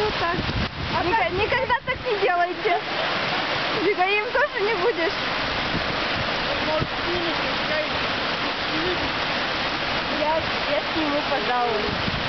Вот так. Ника- Никогда так не делайте. Бегаем тоже не будешь. Я, я сниму, пожалуй.